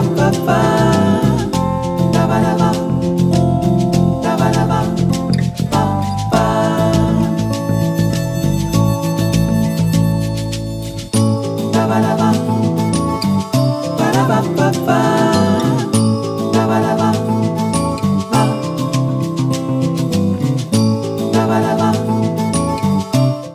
papapá.